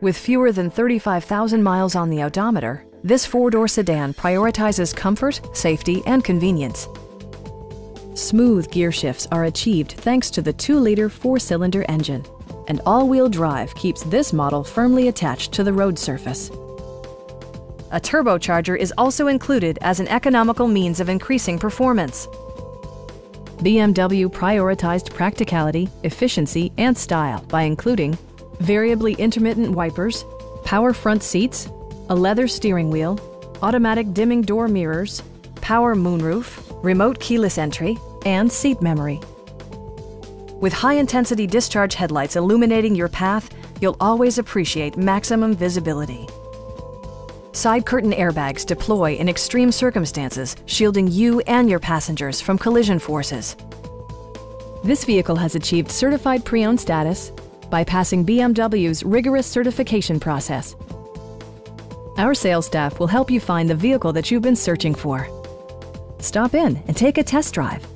With fewer than 35,000 miles on the odometer, this four-door sedan prioritizes comfort, safety, and convenience. Smooth gear shifts are achieved thanks to the 2-liter four-cylinder engine, and all-wheel drive keeps this model firmly attached to the road surface. A turbocharger is also included as an economical means of increasing performance. BMW prioritized practicality, efficiency, and style by including variably intermittent wipers, power front seats, a leather steering wheel, automatic dimming door mirrors, power moonroof, remote keyless entry, and seat memory. With high-intensity discharge headlights illuminating your path, you'll always appreciate maximum visibility. Side curtain airbags deploy in extreme circumstances, shielding you and your passengers from collision forces. This vehicle has achieved certified pre-owned status by passing BMW's rigorous certification process. Our sales staff will help you find the vehicle that you've been searching for. Stop in and take a test drive.